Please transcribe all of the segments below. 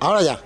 Ahora ya.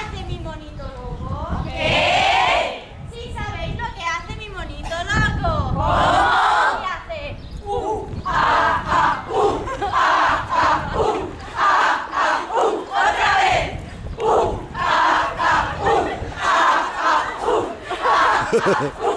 hace mi monito loco? ¿Qué? ¿Sí sabéis lo que hace mi monito loco? ¿Cómo? ¿Qué hace? ¡Uh! ¡Ah! ¡Ah! ¡Uh! ¡Ah! ¡Ah! ¡Uh! ¡Ah! ¡Ah! ¡Uh! ¡Otra vez! ¡Uh! ¡Ah! ¡Ah! ¡Uh! ¡Ah! ¡Ah! ¡Uh! ¡Ah! ah ¡Uh!